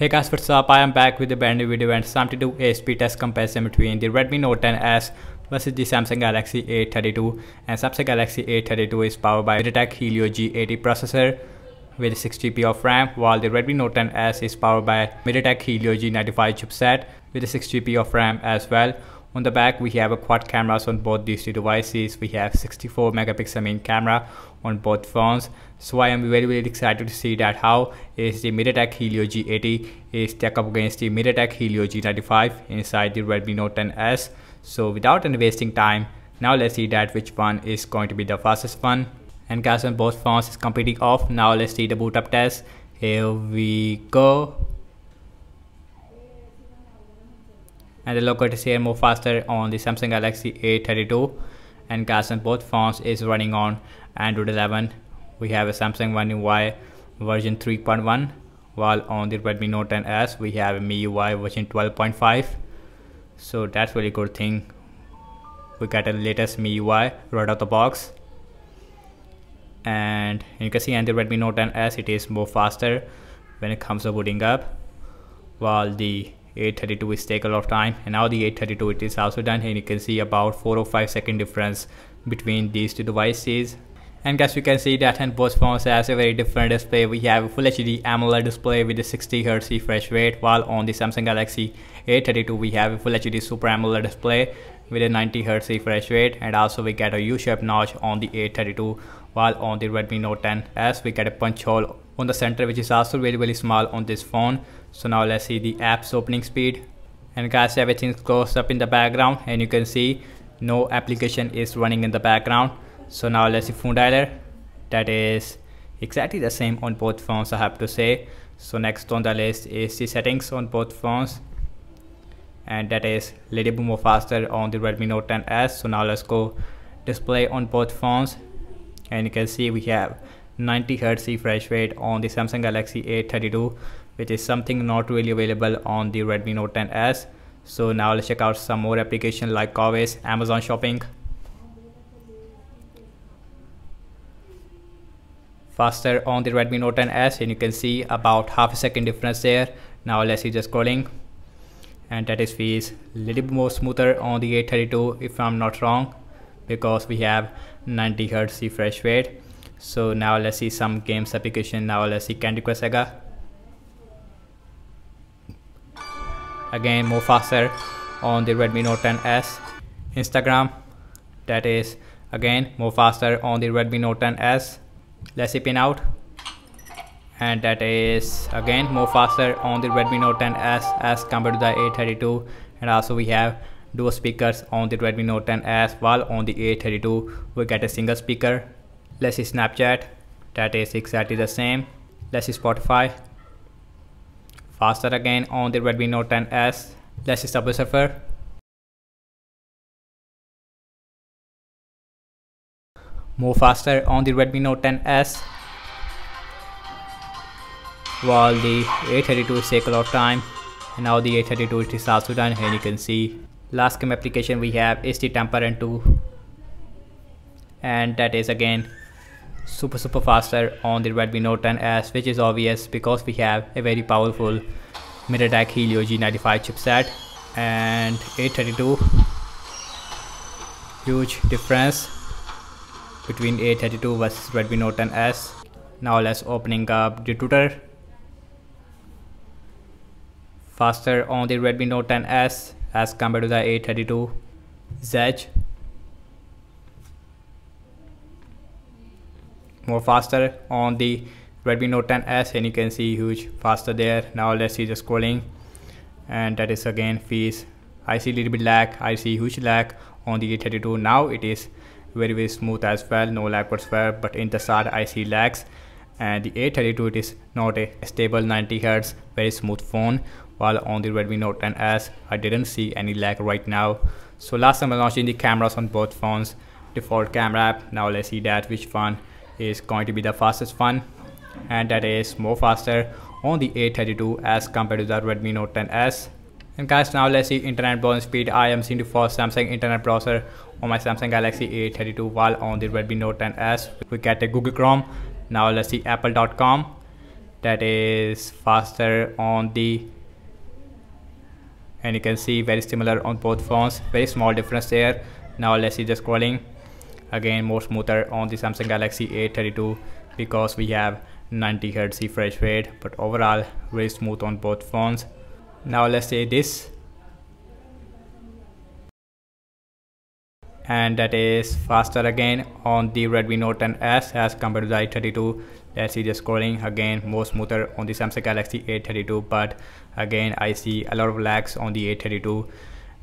Hey guys what's up? I am back with a brand new video and it's time to do a speed test comparison between the Redmi Note 10s versus the Samsung Galaxy A32 and Samsung Galaxy A32 is powered by MediaTek Helio G80 processor with 6GB of RAM while the Redmi Note 10s is powered by MediaTek Helio G95 chipset with 6GB of RAM as well on the back we have a quad cameras on both these two devices. We have 64 megapixel main camera on both phones. So I am very very excited to see that how is the MediaTek Helio G80 is stack up against the MediaTek Helio G95 inside the Redmi Note 10s. So without any wasting time, now let's see that which one is going to be the fastest one. And guys on both phones is competing off. Now let's see the boot up test. Here we go. And the local is here more faster on the Samsung Galaxy A32 and gas on both phones is running on Android 11 we have a Samsung One UI version 3.1 while on the Redmi Note 10s we have a MIUI version 12.5 so that's really good thing. We got the latest MIUI right out the box. And you can see on the Redmi Note 10s it is more faster when it comes to booting up while the A32 is take a lot of time. And now the A32 it is also done. And you can see about 4 or 5 second difference between these two devices. And guys you can see that and both phones has a very different display. We have a full hd amoled display with a 60 hz refresh rate while on the samsung galaxy a32 we have a full hd super amoled display with a 90 hz refresh rate. And also we get a u-shaped notch on the a32 while on the redmi note 10 s we get a punch hole on the center which is also very very small on this phone. So now let's see the app's opening speed. And guys everything's closed up in the background and you can see no application is running in the background. So now let's see phone dialer. That is exactly the same on both phones I have to say. So next on the list is the settings on both phones. And that is little bit more faster on the Redmi Note 10s so now let's go display on both phones. And you can see we have 90 Hz refresh rate on the Samsung Galaxy A32 which is something not really available on the Redmi Note 10s so now let's check out some more applications like always Amazon shopping. Faster on the Redmi Note 10s and you can see about half a second difference there. Now let's see just scrolling. And that is feels a little bit more smoother on the A32 if I'm not wrong because we have 90 Hz refresh rate so now let's see some games application. Now let's see Candy Crush Saga. Again more faster on the Redmi Note 10s Instagram that is again more faster on the Redmi Note 10s let's see Pinout and that is again more faster on the Redmi Note 10s as compared to the A32 and also we have dual speakers on the Redmi Note 10s while on the A32 we get a single speaker let's see snapchat. That is exactly the same. Let's see spotify. Faster again on the redmi note 10s let's see subway surfer. More faster on the redmi note 10s while the a32 take a lot of time and now the a32 is also done and you can see last game application we have is the Temple 2 and that is again super super faster on the Redmi Note 10s which is obvious because we have a very powerful MediaTek Helio G95 chipset and A32 huge difference between A32 versus Redmi Note 10s now let's opening up the Twitter faster on the Redmi Note 10s as compared to the A32 Zedge more faster on the Redmi Note 10s and you can see huge faster there. Now let's see the scrolling. And that is again fees. I see a little bit lag. I see huge lag on the A32 now it is very very smooth as well. No lag whatsoever but in the start I see lags. And the A32 it is not a stable 90 Hz very smooth phone. While on the Redmi Note 10s I didn't see any lag right now. So last time I launching the cameras on both phones default camera app. Now let's see that which one is going to be the fastest one and that is more faster on the A32 as compared to the Redmi Note 10s and guys now let's see internet browsing speed. I am seeing the first Samsung internet browser on my Samsung Galaxy A32 while on the Redmi Note 10s we get a Google Chrome. Now let's see apple.com that is faster on the and you can see very similar on both phones. Very small difference there. Now let's see the scrolling again more smoother on the Samsung Galaxy A32 because we have 90 Hz refresh rate but overall very smooth on both phones. Now let's say this. And that is faster again on the Redmi Note 10s as compared to the A32 let's see the scrolling. Again more smoother on the Samsung Galaxy A32 but again I see a lot of lags on the A32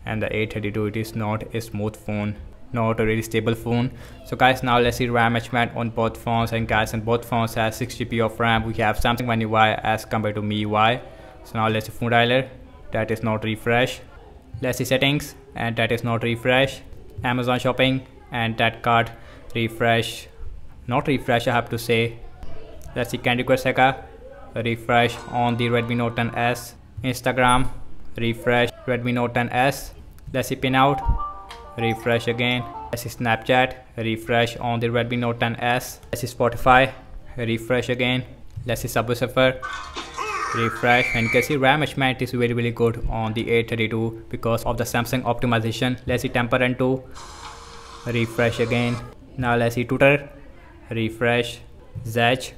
and the A32 it is not a smooth phone not a really stable phone. So guys now let's see RAM management on both phones. And guys on both phones has 6 GB of RAM. We have Samsung One UI as compared to MIUI so now let's see phone dialer. That is not refresh. Let's see settings. And that is not refresh. Amazon shopping. And that card refresh. Not refresh I have to say. Let's see Candy Crush Saga refresh on the Redmi Note 10s Instagram. Refresh Redmi Note 10s let's see pinout refresh again. Let's see Snapchat. Refresh on the Redmi Note 10s let's see Spotify. Refresh again. Let's see Subway Surfer. Refresh. And you can see RAM management is very very good on the A32 because of the Samsung optimization. Let's see Temple Run 2 refresh again. Now let's see Twitter. Refresh. Zedge.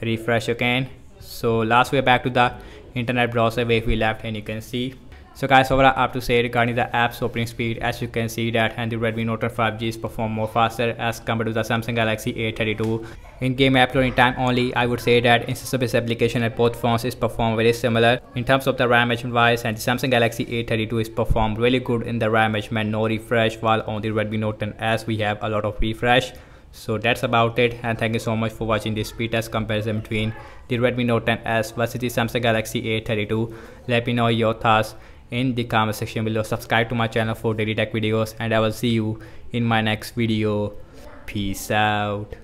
Refresh again. So last we're back to the internet browser where we left and you can see so guys overall I have to say regarding the app's opening speed as you can see that and the Redmi Note 5G is perform more faster as compared to the Samsung Galaxy A32. In game app loading time only I would say that Insta based application at both phones is perform very similar. In terms of the RAM management wise and the Samsung Galaxy A32 is performed really good in the RAM management no refresh while on the Redmi Note 10 as we have a lot of refresh so that's about it and thank you so much for watching this speed test comparison between the Redmi Note 10s versus the Samsung Galaxy A32 let me know your thoughts in the comment section below. Subscribe to my channel for daily tech videos and i will see you in my next video. Peace out